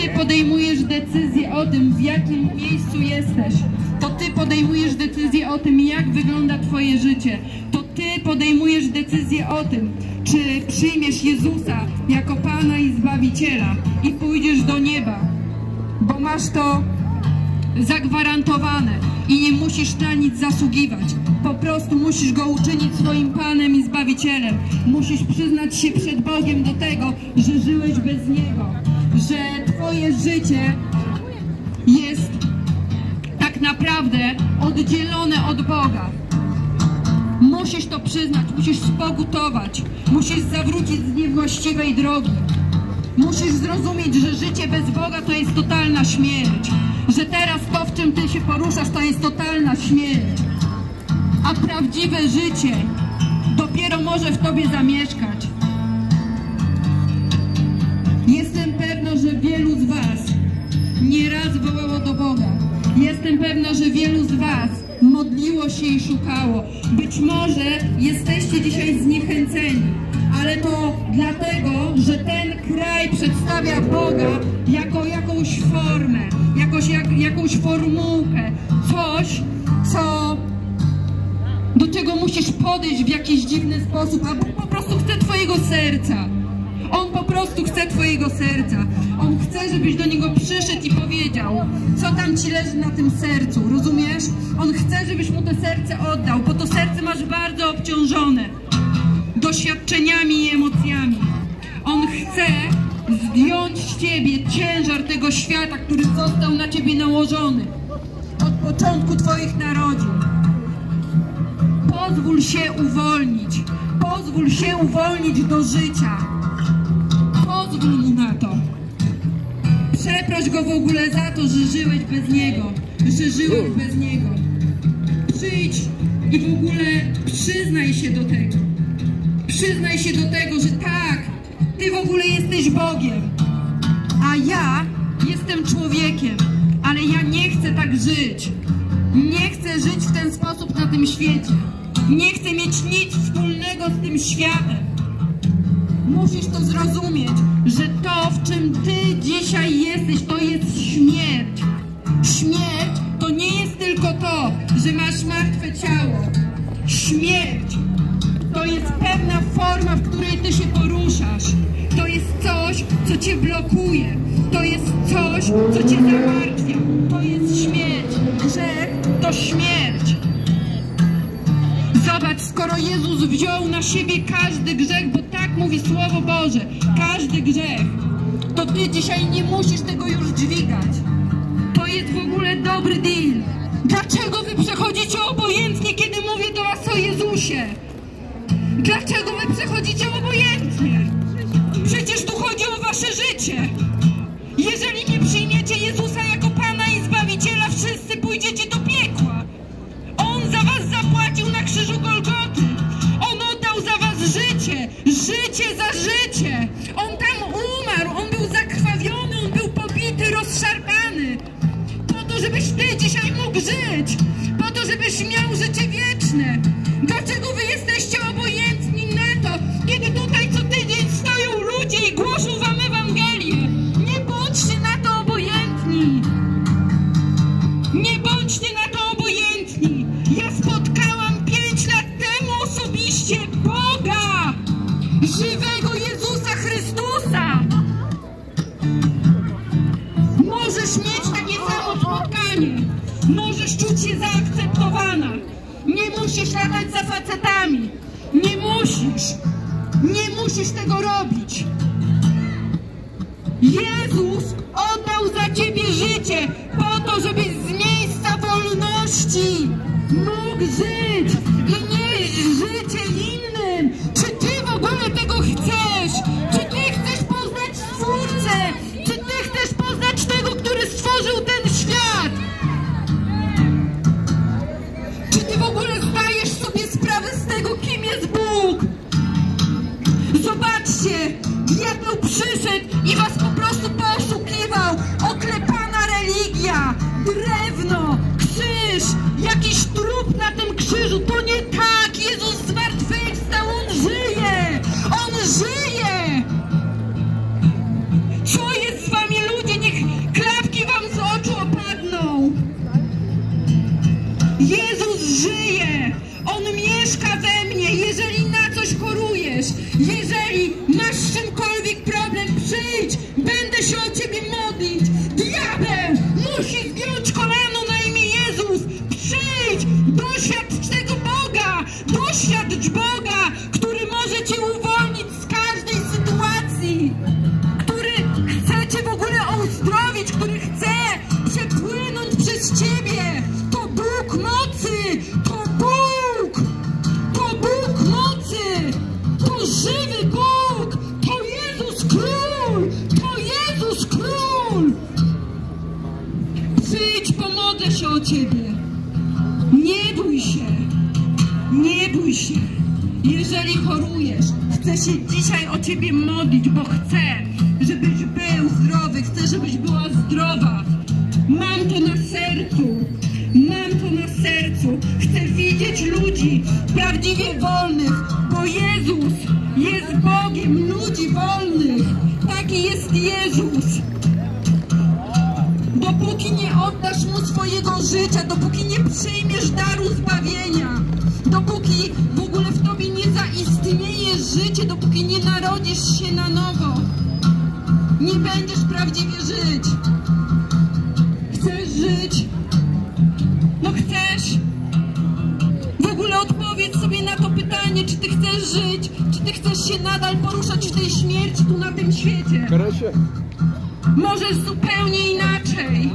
ty podejmujesz decyzję o tym, w jakim miejscu jesteś. To ty podejmujesz decyzję o tym, jak wygląda twoje życie. To ty podejmujesz decyzję o tym, czy przyjmiesz Jezusa jako Pana i Zbawiciela i pójdziesz do nieba, bo masz to zagwarantowane i nie musisz na nic zasługiwać. Po prostu musisz Go uczynić swoim Panem i Zbawicielem. Musisz przyznać się przed Bogiem do tego, że żyłeś bez Niego, że Twoje życie jest tak naprawdę oddzielone od Boga. Musisz to przyznać, musisz spogutować, musisz zawrócić z niewłaściwej drogi. Musisz zrozumieć, że życie bez Boga to jest totalna śmierć. Że teraz to, w czym ty się poruszasz, to jest totalna śmierć. A prawdziwe życie dopiero może w tobie zamieszkać. Jestem pewna, że wielu z was nieraz wołało do Boga. Jestem pewna, że wielu z was modliło się i szukało. Być może jesteście dzisiaj zniechęceni, ale to dlatego, że ten kraj przedstawia Boga jako jakąś formę, jakoś, jak, jakąś formułkę, coś, co do czego musisz podejść w jakiś dziwny sposób, a Bóg po prostu chce twojego serca. On po prostu chce twojego serca. On chce, żebyś do Niego przyszedł i powiedział, co tam Ci leży na tym sercu, rozumiesz? On chce, żebyś Mu to serce oddał, bo to serce masz bardzo obciążone doświadczeniami i emocjami. On chce zdjąć z Ciebie ciężar tego świata, który został na Ciebie nałożony od początku Twoich narodzin. Pozwól się uwolnić. Pozwól się uwolnić do życia. Pozwól mu na to. Przeproś go w ogóle za to, że żyłeś bez niego. Że żyłeś bez niego. Przyjdź i w ogóle przyznaj się do tego. Przyznaj się do tego, że tak, ty w ogóle jesteś Bogiem. A ja jestem człowiekiem, ale ja nie chcę tak żyć. Nie chcę żyć w ten sposób na tym świecie. Nie chcę mieć nic wspólnego z tym światem. Musisz to zrozumieć, że to, w czym ty dzisiaj jesteś, to jest śmierć. Śmierć to nie jest tylko to, że masz martwe ciało. Śmierć to jest pewna forma, w której ty się poruszasz. To jest coś, co cię blokuje. To jest coś, co cię zamartwia. To jest śmierć. Grzech to śmierć. Skoro Jezus wziął na siebie każdy grzech, bo tak mówi Słowo Boże, każdy grzech, to ty dzisiaj nie musisz tego już dźwigać. To jest w ogóle dobry deal. Dlaczego wy przechodzicie obojętnie, kiedy mówię do was o Jezusie? Dlaczego wy przechodzicie obojętnie? Dzisiaj mógł żyć. Po to, żebyś miał życie wieczne. Dlaczego wy jesteście obojętni Możesz czuć się zaakceptowana. Nie musisz latać za facetami. Nie musisz. Nie musisz tego robić. mieszka we mnie, jeżeli na coś chorujesz, jeżeli Przyjdź, pomodlę się o ciebie. Nie bój się, nie bój się. Jeżeli chorujesz, chcę się dzisiaj o ciebie modlić, bo chcę, żebyś był zdrowy, chcę, żebyś była zdrowa. Mam to na sercu, mam to na sercu. Chcę widzieć ludzi prawdziwie wolnych, bo Jezus jest Bogiem ludzi wolnych. Taki jest Jezus. Dopóki nie oddasz mu swojego życia, dopóki nie przyjmiesz daru zbawienia, dopóki w ogóle w tobie nie zaistnieje życie, dopóki nie narodzisz się na nowo, nie będziesz prawdziwie żyć. Chcesz żyć? No chcesz? W ogóle odpowiedz sobie na to pytanie, czy ty chcesz żyć, czy ty chcesz się nadal poruszać w tej śmierci tu na tym świecie. Karesie, Możesz zupełnie inaczej.